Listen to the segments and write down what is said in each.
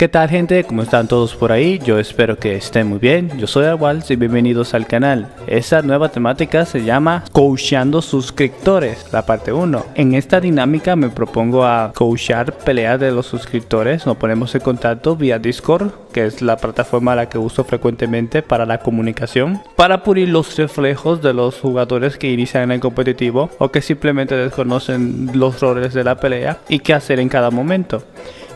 ¿Qué tal gente? ¿Cómo están todos por ahí? Yo espero que estén muy bien. Yo soy Awals y bienvenidos al canal. Esta nueva temática se llama Coachando suscriptores, la parte 1. En esta dinámica me propongo a coachar peleas de los suscriptores. Nos ponemos en contacto vía Discord, que es la plataforma a la que uso frecuentemente para la comunicación, para pulir los reflejos de los jugadores que inician en el competitivo o que simplemente desconocen los roles de la pelea y qué hacer en cada momento.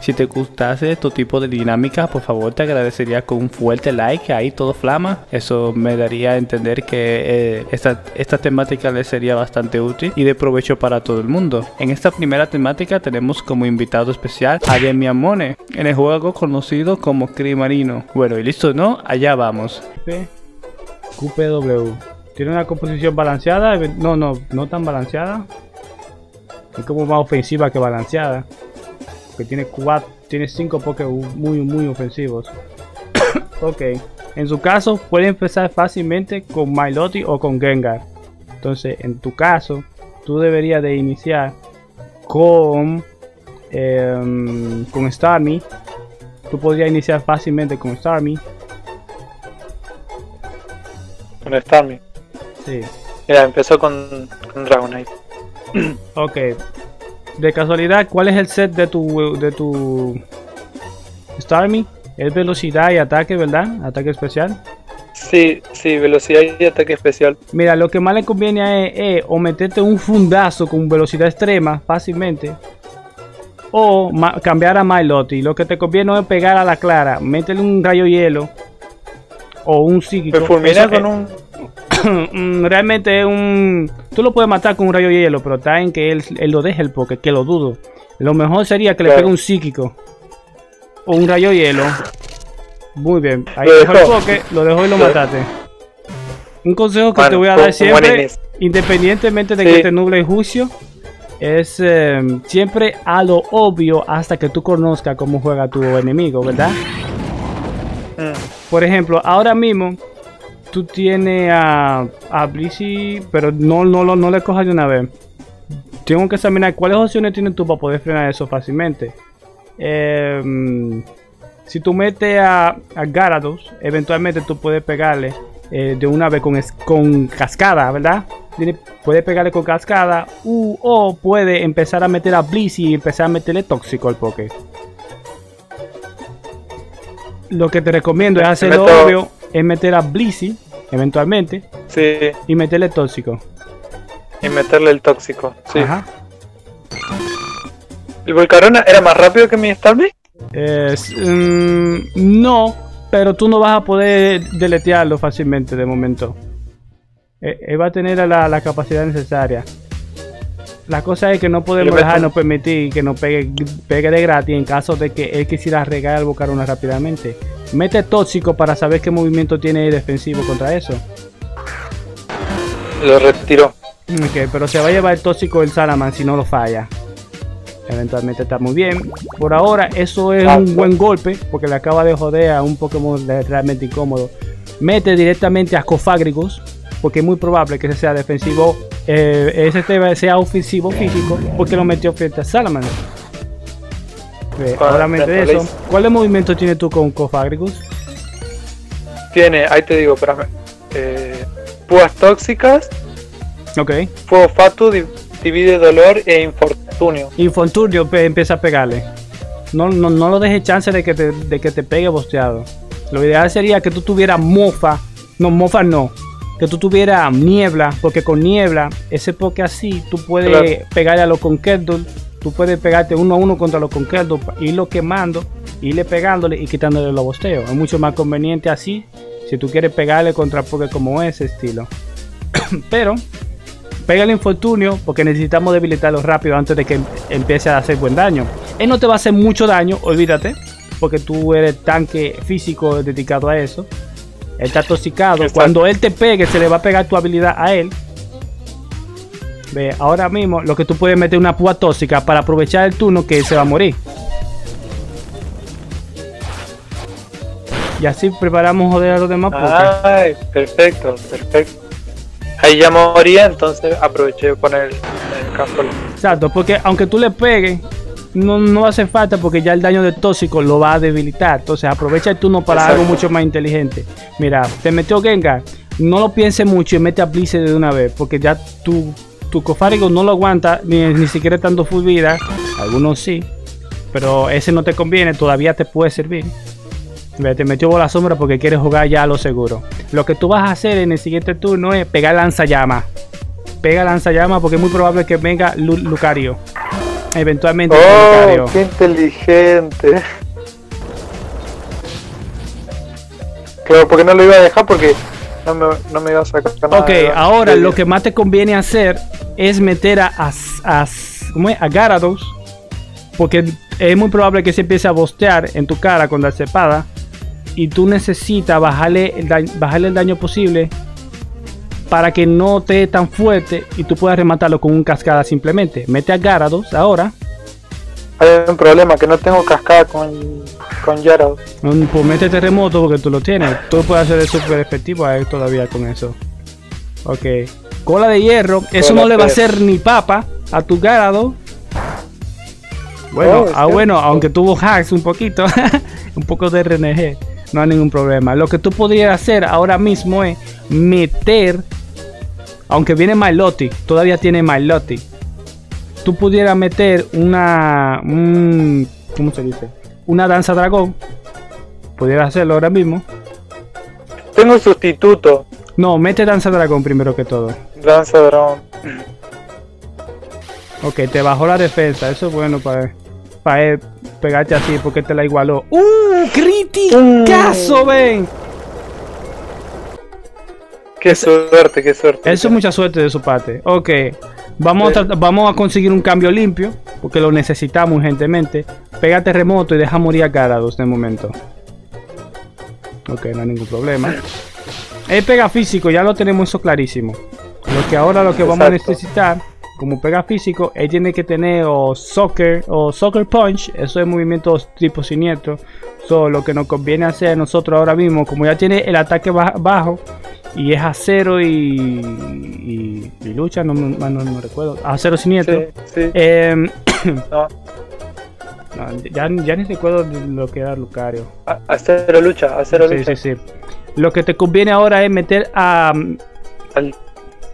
Si te gustase este tipo de dinámica, por favor te agradecería con un fuerte like, ahí todo flama. Eso me daría a entender que eh, esta, esta temática le sería bastante útil y de provecho para todo el mundo. En esta primera temática tenemos como invitado especial a Demi Amone, en el juego conocido como Crimarino. Bueno, y listo, ¿no? Allá vamos. QPW. ¿Tiene una composición balanceada? No, no, no tan balanceada. Es como más ofensiva que balanceada que tiene cuatro, tiene cinco Pokémon muy muy ofensivos. ok, en su caso puede empezar fácilmente con Milotic o con Gengar. Entonces, en tu caso, tú deberías de iniciar con em, con Starmie. Tú podrías iniciar fácilmente con Starmie. Con Starmie. Sí. Mira, empezó con, con Dragonite. ok, de casualidad, ¿cuál es el set de tu de tu Starmie? Es velocidad y ataque, ¿verdad? Ataque especial. Sí, sí, velocidad y ataque especial. Mira, lo que más le conviene es, o meterte un fundazo con velocidad extrema fácilmente. O cambiar a Milotti. Lo que te conviene es pegar a la clara. Métele un rayo hielo. O un psíquico. Fulmina con un realmente es un... Tú lo puedes matar con un rayo hielo, pero está en que él, lo deje el poke, que lo dudo. Lo mejor sería que le pegue un psíquico. O un rayo hielo. Muy bien. Ahí lo dejó el poke, lo dejó y lo mataste. Un consejo que te voy a dar siempre, independientemente de que te nuble el juicio, es em, siempre a lo obvio hasta que tú conozcas cómo juega tu enemigo, ¿verdad? Mm. Por ejemplo, ahora mismo tú tienes a, a Blissey, pero no, no, no le cojas de una vez. Tengo que examinar cuáles opciones tienes tú para poder frenar eso fácilmente. Em, si tú metes a, a Garados, eventualmente tú puedes pegarle eh, de una vez con, con cascada, ¿verdad? Puede pegarle con cascada o puede empezar a meter a Blissey y empezar a meterle tóxico al poke. Lo que te recomiendo es hacerlo obvio, es meter a Blissey eventualmente. Sí. Y meterle tóxico. Y meterle el tóxico, sí. Ajá. ¿El Volcarona era más rápido que mi Starmie? Mm, no, pero tú no vas a poder deletearlo fácilmente de momento. Eh, él va a tener la, capacidad necesaria. La cosa es que no podemos dejarnos permitir que nos pegue, pegue de gratis en caso de que él quisiera regar el Volcarona rápidamente. Mete tóxico para saber qué movimiento tiene defensivo contra eso. Lo retiró. Ok, pero se va a llevar el tóxico el Salaman si no lo falla. Eventualmente está muy bien. Por ahora, eso es un buen golpe. Porque le acaba de joder a un Pokémon realmente incómodo. Mete directamente a Scofagricus. Porque es muy probable que ese sea defensivo. Eh, ese sea ofensivo físico. Porque lo metió frente a Salaman ahora eso. ¿Cuál movimiento tienes tú con Cofagricus? Tiene, ahí te digo, espérame. Eh, púas tóxicas. Ok. Fuego fatu, divide dolor e infortunio. Infortunio empieza a pegarle. No, no, no lo dejes chance de que, te, de que te pegue bosteado. Lo ideal sería que tú tuvieras mofa. No, mofa no. Que tú tuvieras niebla. Porque con niebla, ese poke así, tú puedes pegarle a lo con Keddle tú puedes pegarte uno a uno contra los conquerdos, irlo quemando, irle pegándole y quitándole los bosteos. Es mucho más conveniente así si tú quieres pegarle contra porque como ese estilo. Pero pega el infortunio porque necesitamos debilitarlo rápido antes de que empiece a hacer buen daño. Él no te va a hacer mucho daño, olvídate, porque tú eres tanque físico dedicado a eso. Él está toxicado. Cuando él te pegue, se le va a pegar tu habilidad a él Ve, ahora mismo lo que tú puedes meter una púa tóxica para aprovechar el turno que se va a morir. Y así preparamos joder a los demás. Ay, perfecto, perfecto. Ahí ya moría, entonces aproveché de poner el, campo. Exacto, porque aunque tú le pegues, no, no hace falta porque ya el daño de tóxico lo va a debilitar. Entonces aprovecha el turno para Exacto. algo mucho más inteligente. Mira, te metió Gengar. No lo pienses mucho y mete a Blizzard de una vez. Porque ya tu, tu Cofárigo no lo aguanta ni, ni siquiera tanto full vida. Algunos sí. Pero ese no te conviene. Todavía te puede servir. Te metió bola sombra porque quieres jugar ya a lo seguro. Lo que tú vas a hacer en el siguiente turno es pegar lanzallamas. Pega lanzallamas porque es muy probable que venga Lu- Lucario. Eventualmente Oh, Lucario. qué inteligente. Claro, porque no lo iba a dejar porque no me, no me iba a sacar nada. Ok, ahora lo que más te conviene hacer es meter a, a, a- ¿cómo es? a Gyarados. Porque es muy probable que se empiece a bostear en tu cara con la cepada. Y tú necesitas bajarle el, daño, bajarle el daño posible para que no te dé tan fuerte y tú puedas rematarlo con un cascada simplemente. Mete a Gyarados ahora. Hay un problema, que no tengo cascada con, con Pues mete terremoto porque tú lo tienes. Tú puedes hacer súper efectivo a él todavía con eso. Ok. Cola de hierro. Eso Cola no le va a hacer ni papa a tu Garado. Bueno, Oh, ah, bueno, cierto. aunque tuvo hacks un poquito. un poco de RNG. No hay ningún problema. Lo que tú podrías hacer ahora mismo es meter. Aunque viene Milotti, todavía tiene Milotti. Tú pudieras meter una. Un, ¿Cómo se dice? Una danza dragón. Pudieras hacerlo ahora mismo. Tengo un sustituto, No, mete danza dragón primero que todo. Danza Drone. Ok, te bajó la defensa. Eso es bueno para para pegarte así porque te la igualó. ¡Uh! ¡Criticazo, Mm. ven! Qué suerte, qué suerte. Eso es mucha suerte de su parte. Ok. Vamos, a vamos a conseguir un cambio limpio. Porque lo necesitamos urgentemente. Pega terremoto y deja morir a Gyarados de momento. Ok, no hay ningún problema. El pega físico, ya lo tenemos eso clarísimo. Lo que ahora lo que vamos a necesitar, como pega físico, él tiene que tener o soccer o soccer punch. Eso es movimientos tipo siniestro. So, lo que nos conviene hacer a nosotros ahora mismo, como ya tiene el ataque ba- bajo y es acero y, y, y lucha, no, me- no, no recuerdo. Acero siniestro. Sí, sí. Em, No, no, ya, ya ni recuerdo lo que era Lucario. a- acero lucha, acero Sí, lucha. sí, sí. Lo que te conviene ahora es meter a. Al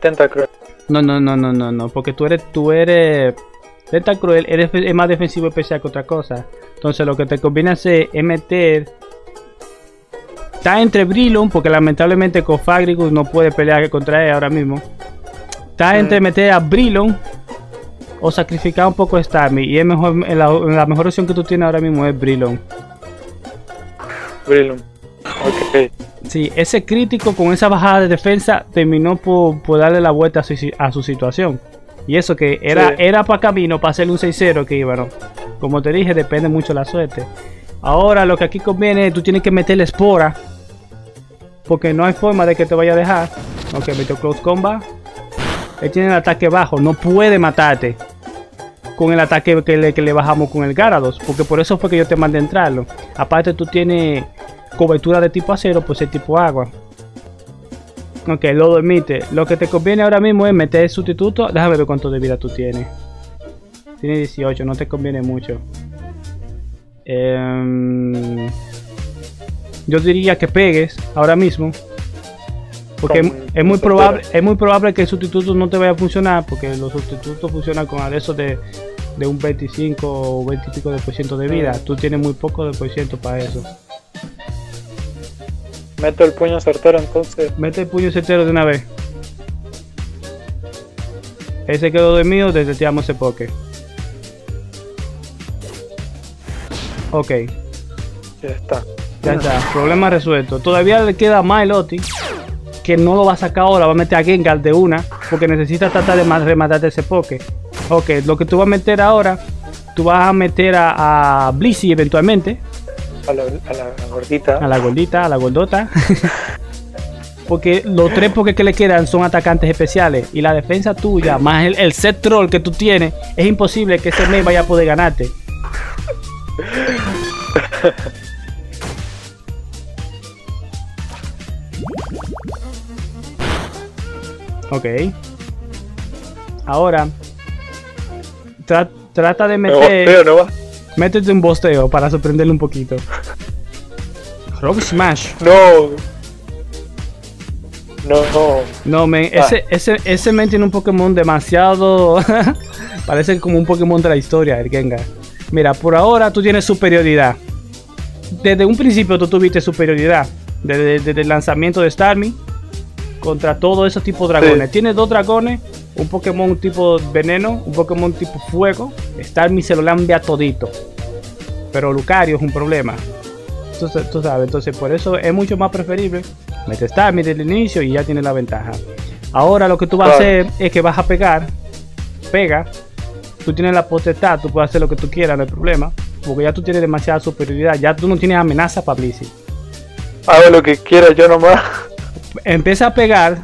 Tentacruel. No, no, no, no, no, no. Porque tú eres. Tú eres. Tenta cruel, eres es más defensivo especial que otra cosa. Entonces lo que te conviene hacer es meter. Está entre Brilon, porque lamentablemente Cofagrigus no puede pelear contra él ahora mismo. Está entre Mm. meter a Brilon o sacrificar un poco a Starmie. Y es mejor, la, la mejor opción que tú tienes ahora mismo es Brilon. Brilum. Ok. Sí, ese crítico con esa bajada de defensa terminó por, por darle la vuelta a su, si- a su situación. Y eso que era, Sí. era para camino, para hacerle un 6-0 que iba, ¿no? Como te dije, depende mucho de la suerte. Ahora lo que aquí conviene, tú tienes que meterle espora. Porque no hay forma de que te vaya a dejar. Ok, metió close combat. Él tiene el ataque bajo, no puede matarte. Con el ataque que le, que le bajamos con el Gyarados. Porque por eso fue que yo te mandé a entrarlo. Aparte tú tienes cobertura de tipo acero, pues es tipo agua. Ok, lo dormite. Lo que te conviene ahora mismo es meter el sustituto. Déjame ver cuánto de vida tú tienes. Tienes 18, no te conviene mucho. Em, yo diría que pegues ahora mismo. Porque Con- es muy probable, es muy probable que el sustituto no te vaya a funcionar. Porque los sustitutos funcionan con adhesos de, de un 25 o 20 y pico de por ciento de vida. Tú tienes muy poco de por ciento para eso. Meto el puño certero entonces. Mete el puño certero de una vez. Ese quedó dormido, deseteamos ese poke. Ok, Ya está. ya está. Problema resuelto. Todavía le queda más Loti. Que no lo va a sacar ahora. Va a meter a Gengar de una. Porque necesita tratar de ma- rematarte ese poke. Ok, lo que tú vas a meter ahora. Tú vas a meter a, a Blissey eventualmente. A la, a la gordita. A la gordita, a la gordota. Porque los tres Poké que le quedan son atacantes especiales. Y la defensa tuya, más el, el set troll que tú tienes, es imposible que ese mes vaya a poder ganarte. Ok. Ahora, tra- trata de Me meter. bosteo, ¿no va? Métete un bosteo para sorprenderle un poquito. Rock Smash. No. No, no. No, men, Ah. ese, ese, ese men tiene un Pokémon demasiado. Parece como un Pokémon de la historia, el Gengar. Mira, por ahora tú tienes superioridad. Desde un principio tú tuviste superioridad. Desde, desde el lanzamiento de Starmie contra todos esos tipos de dragones. Sí. Tienes dos dragones, un Pokémon tipo veneno, un Pokémon tipo fuego. Starmie se lo lambea todito. Pero Lucario es un problema. Entonces, tú sabes, entonces por eso es mucho más preferible meter Starmie desde el inicio y ya tiene la ventaja. Ahora lo que tú vas a hacer es que vas a pegar, pega, tú tienes la potestad, tú puedes hacer lo que tú quieras, no hay problema, porque ya tú tienes demasiada superioridad, ya tú no tienes amenaza para Blissey. Hago lo que quiera yo nomás. Empieza a pegar,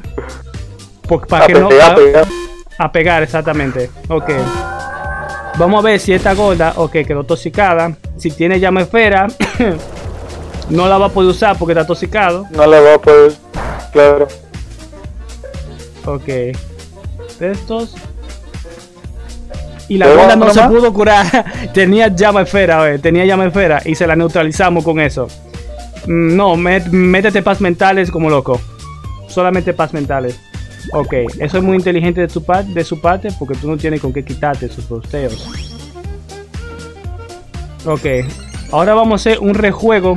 para A que no pegar, a, pegar. a pegar exactamente. Ok. Vamos a ver si esta gorda, ok, quedó toxicada. Si tiene llama esfera, no la va a poder usar porque está toxicado. No le va a poder. Claro. Ok. De estos. Y la ¿Te gorda no se pudo curar. tenía llama esfera, oye, tenía llama esfera y se la neutralizamos con eso. Mm, No, métete paz mentales como loco. Solamente paz mentales. Ok, eso es muy inteligente de, tu par- de su parte porque tú no tienes con qué quitarte sus posteos. Ok, ahora vamos a hacer un rejuego.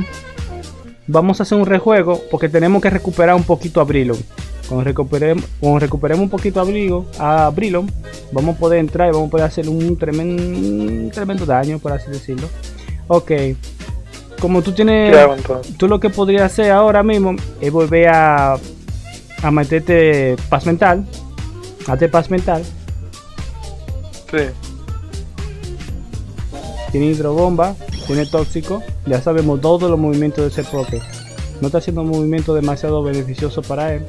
Vamos a hacer un rejuego porque tenemos que recuperar un poquito a Brilon. Cuando recuperemos, cuando recuperemos un poquito a, Brigo, a Brilon, vamos a poder entrar y vamos a poder hacer un tremendo, un tremendo daño, por así decirlo. Ok, como tú tienes tú lo que podrías hacer ahora mismo es volver a, a meterte paz mental. Hazte paz mental. Sí. Tiene hidrobomba, tiene tóxico. Ya sabemos todos los movimientos de ese Poké. No está haciendo un movimiento demasiado beneficioso para él.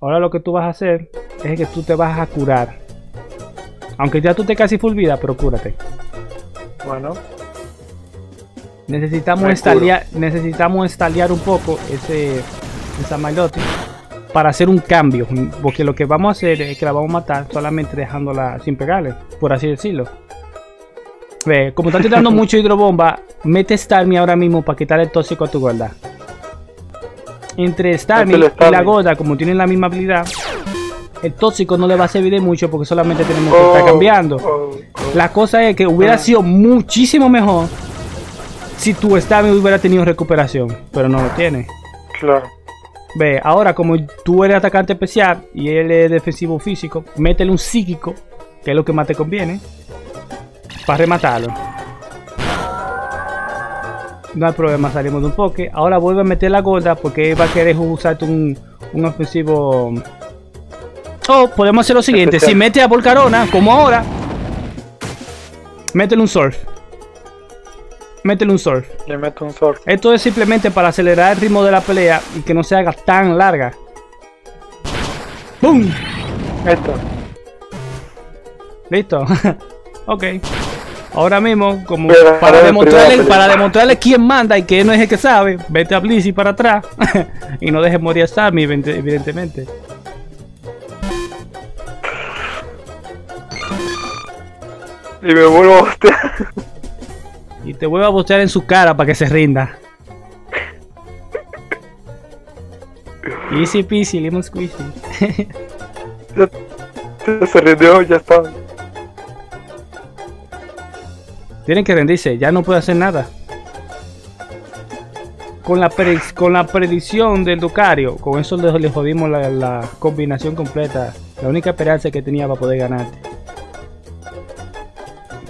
Ahora lo que tú vas a hacer es que tú te vas a curar. Aunque ya tú te casi full vida, pero cúrate. Bueno. Necesitamos Me estaliar, necesitamos estaliar un poco ese esa Milotic para hacer un cambio, porque lo que vamos a hacer es que la vamos a matar solamente dejándola sin pegarle, por así decirlo. Ve, como estás tirando mucho hidrobomba, mete Starmie ahora mismo para quitar el tóxico a tu gorda. Entre Starmie y la gorda, como tienen la misma habilidad, el tóxico no le va a servir de mucho porque solamente tenemos que Oh, estar cambiando. oh, oh. La cosa es que hubiera Ah. sido muchísimo mejor si tu Starmie hubiera tenido recuperación, pero no lo tiene. Claro. Ve, ahora como tú eres atacante especial y él es defensivo físico, métele un psíquico, que es lo que más te conviene, para rematarlo. No hay problema, salimos de un poke. Ahora vuelve a meter la gorda porque va a querer usarte un, un ofensivo. O podemos hacer lo siguiente: si mete a Volcarona, como ahora, métele un surf. Métele un surf. Le meto un sword. Esto es simplemente para acelerar el ritmo de la pelea y que no se haga tan larga. ¡Bum! Esto. Listo. ok. Ahora mismo, como Pero para demostrarle, para demostrarle quién manda y quién no es el que sabe, vete a Blissey para atrás y no dejes morir a evidente- evidentemente. Y me vuelvo a. Y te vuelvo a bostear en su cara para que se rinda. Easy peasy, lemon squeezy. Ya se rindió, ya está. Tienen que rendirse, ya no puede hacer nada. Con la, con la predicción del Ducario, con eso le, le jodimos la, la combinación completa. La única esperanza que tenía para poder ganarte.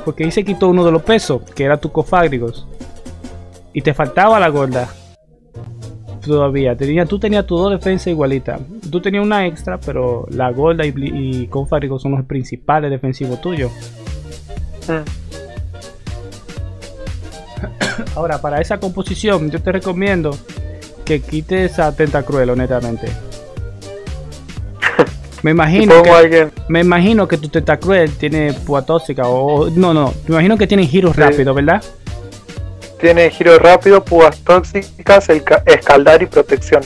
Porque ahí se quitó uno de los pesos, que era tu cofágrigos. Y te faltaba la gorda. Todavía, tenía, tú tenías tu dos defensas igualitas. Tú tenías una extra, pero la gorda y, y cofágrigos son los principales defensivos tuyos. Mm. Ahora, para esa composición, yo te recomiendo que quites a Tentacruel, honestamente. Me imagino que, a alguien. me imagino que tu Tentacruel tiene púa tóxica o no, no, me imagino que tiene giros Sí. rápidos, ¿verdad? Tiene giro rápido, púas tóxicas, el ca- escaldar y protección.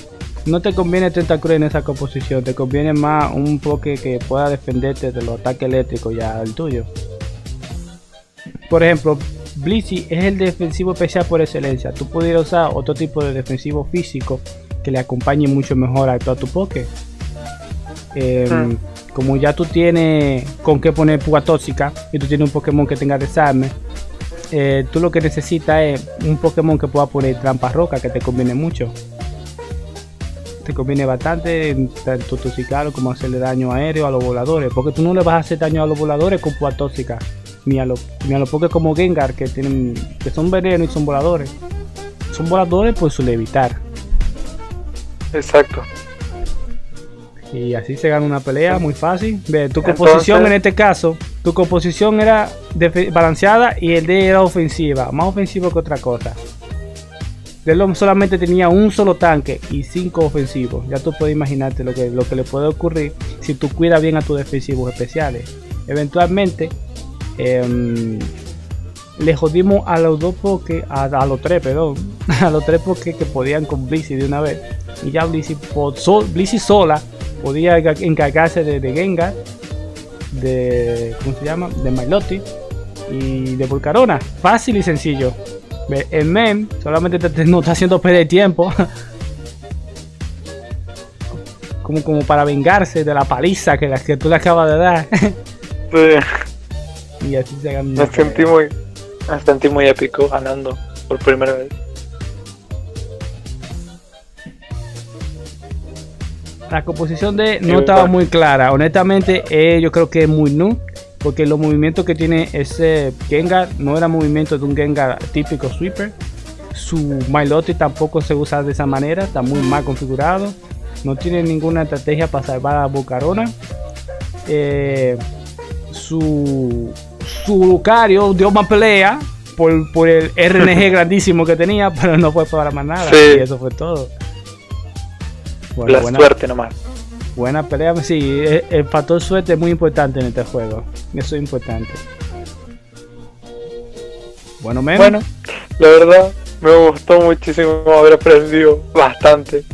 No te conviene Tentacruel en esa composición, te conviene más un poke que pueda defenderte de los ataques eléctricos ya el tuyo. por ejemplo, Blissey es el defensivo especial por excelencia. Tú pudieras usar otro tipo de defensivo físico que le acompañe mucho mejor a toda tu poke. Em, hmm. Como ya tú tienes con qué poner púa tóxica y tú tienes un Pokémon que tenga desarme, eh, tú lo que necesitas es un Pokémon que pueda poner trampa roca que te conviene mucho. Te conviene bastante tanto toxicarlo como hacerle daño aéreo a los voladores, porque tú no le vas a hacer daño a los voladores con púa tóxica ni a los ni a los como Gengar que tienen que son veneno y son voladores. Son voladores por su levitar. Exacto. Y así se gana una pelea muy fácil. Ve, tu composición en este caso, tu composición era balanceada y el de era ofensiva, más ofensivo que otra cosa. Delom solamente tenía un solo tanque y cinco ofensivos. Ya tú puedes imaginarte lo que, lo que le puede ocurrir si tú cuidas bien a tus defensivos especiales. Eventualmente, Em, le jodimos a los dos porque a, los tres, perdón, a los tres porque que podían con Blissey de una vez. Y ya Blissey, sola podía encargarse de, de, Gengar, de ¿cómo se llama? De Milotti y de Volcarona. Fácil y sencillo. El mem solamente te, no está haciendo perder tiempo. como, como para vengarse de la paliza que, que tú le acabas de dar. y así se gana. Me sentí muy, me sentí muy épico ganando por primera vez. La composición de no estaba muy clara. Honestamente, eh, yo creo que es muy nu. Porque los movimientos que tiene ese Gengar no era movimiento de un Gengar típico sweeper. Su Milotic tampoco se usa de esa manera. Está muy mal configurado. No tiene ninguna estrategia para salvar a Bucarona. Eh, su su Lucario dio más pelea por, por el RNG grandísimo que tenía, pero no fue para más nada. Y eso fue todo. La suerte nomás. Buena pelea, sí, el, factor suerte es muy importante en este juego. Eso es importante. Bueno, Bueno, la verdad me gustó muchísimo haber aprendido bastante.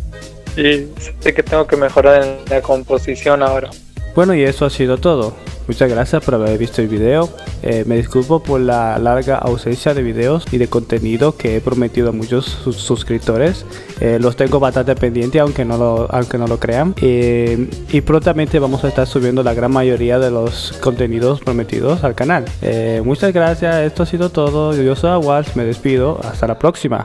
Y sé que tengo que mejorar en la composición ahora. Bueno, y eso ha sido todo. Muchas gracias por haber visto el video. Eh, me disculpo por la larga ausencia de videos y de contenido que he prometido a muchos suscriptores. Eh, los tengo bastante pendientes aunque no lo, aunque no lo crean. Eh, y prontamente vamos a estar subiendo la gran mayoría de los contenidos prometidos al canal. muchas gracias. Esto ha sido todo. Yo soy Walsh. Me despido. Hasta la próxima.